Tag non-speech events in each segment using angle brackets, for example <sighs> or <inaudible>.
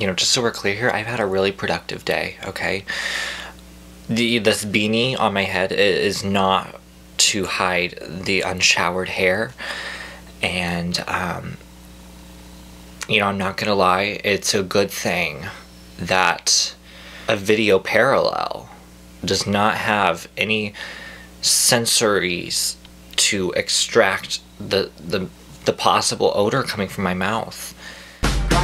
You know, just so we're clear here, I've had a really productive day, okay? The this beanie on my head is not to hide the unshowered hair and um you know, I'm not gonna lie, it's a good thing that a video parallel does not have any sensories to extract the the the possible odor coming from my mouth.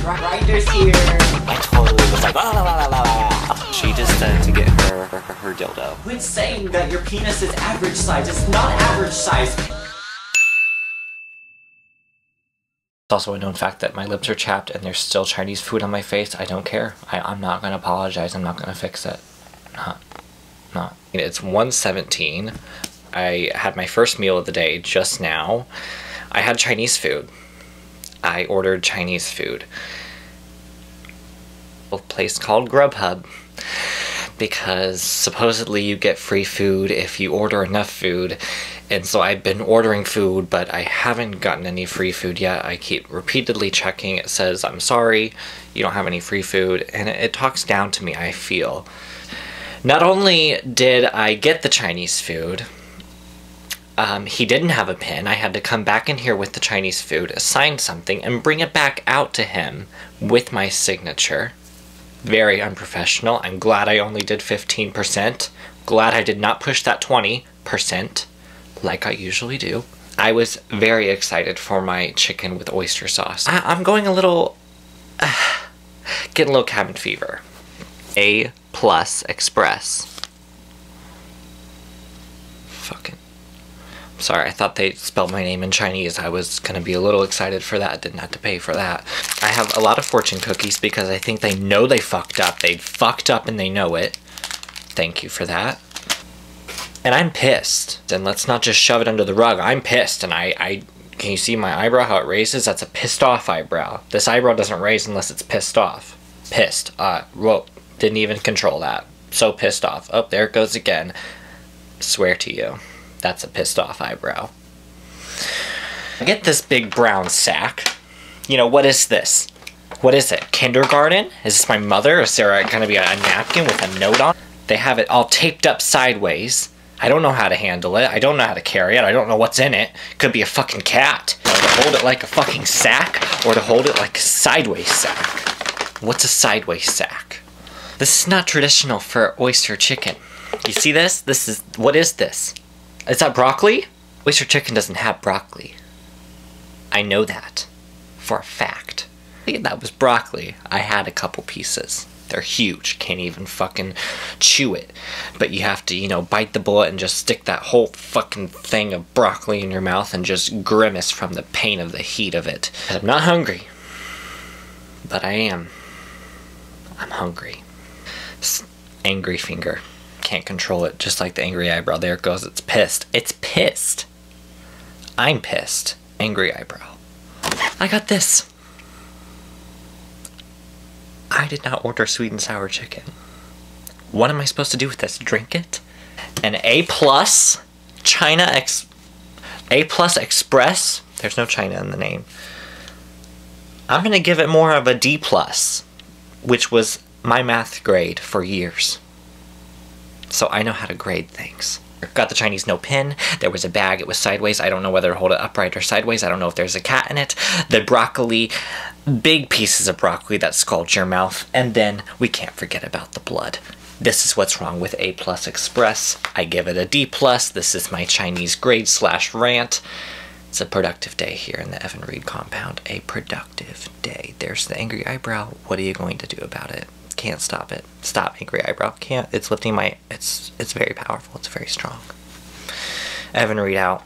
Ryder's here. I totally was like, la la la la la. She just said to get her her, her dildo. Quit saying that your penis is average size. It's not average size. It's also a known fact that my lips are chapped and there's still Chinese food on my face. I don't care. I, I'm not gonna apologize. I'm not gonna fix it. Not, not. It's 117. I had my first meal of the day just now. I had Chinese food. I ordered Chinese food. A place called Grubhub. Because supposedly you get free food if you order enough food. And so I've been ordering food, but I haven't gotten any free food yet. I keep repeatedly checking. It says, I'm sorry, you don't have any free food. And it, it talks down to me, I feel. Not only did I get the Chinese food, um, he didn't have a pin. I had to come back in here with the Chinese food, assign something, and bring it back out to him with my signature. Very unprofessional. I'm glad I only did 15%. Glad I did not push that 20% like I usually do. I was very excited for my chicken with oyster sauce. I- am going a little. Uh, <sighs> getting a little cabin fever. A plus express. Fucking. Sorry, I thought they spelled my name in Chinese. I was gonna be a little excited for that. Didn't have to pay for that. I have a lot of fortune cookies because I think they know they fucked up. They fucked up and they know it. Thank you for that. And I'm pissed. And let's not just shove it under the rug. I'm pissed and I, I can you see my eyebrow how it raises? That's a pissed off eyebrow. This eyebrow doesn't raise unless it's pissed off. Pissed. Uh, whoa. Didn't even control that. So pissed off. Oh, there it goes again. Swear to you. That's a pissed off eyebrow. I get this big brown sack. You know, what is this? What is it? Kindergarten? Is this my mother? Is there going to be a napkin with a note on? They have it all taped up sideways. I don't know how to handle it. I don't know how to carry it. I don't know what's in it. Could be a fucking cat. To hold it like a fucking sack or to hold it like a sideways sack. What's a sideways sack? This is not traditional for oyster chicken. You see this? This is, what is this? Is that broccoli? Oyster chicken doesn't have broccoli. I know that for a fact. That was broccoli. I had a couple pieces. They're huge. Can't even fucking chew it. But you have to, you know, bite the bullet and just stick that whole fucking thing of broccoli in your mouth and just grimace from the pain of the heat of it. I'm not hungry. But I am. I'm hungry. Angry finger. Can't control it. Just like the angry eyebrow. There it goes. It's pissed. It's pissed. I'm pissed. Angry eyebrow. I got this. I did not order sweet and sour chicken. What am I supposed to do with this? Drink it? An A plus China X A plus Express. There's no China in the name. I'm gonna give it more of a D plus, which was my math grade for years. So I know how to grade things. Got the Chinese no pin. There was a bag. It was sideways. I don't know whether to hold it upright or sideways. I don't know if there's a cat in it. The broccoli, big pieces of broccoli that scald your mouth. And then we can't forget about the blood. This is what's wrong with A Plus Express. I give it a D plus. This is my Chinese grade slash rant. It's a productive day here in the Evan Reed compound. A productive day. There's the angry eyebrow. What are you going to do about it? Can't stop it. Stop angry eyebrow. Can't. It's lifting my. It's it's very powerful. It's very strong. Evan Reed out.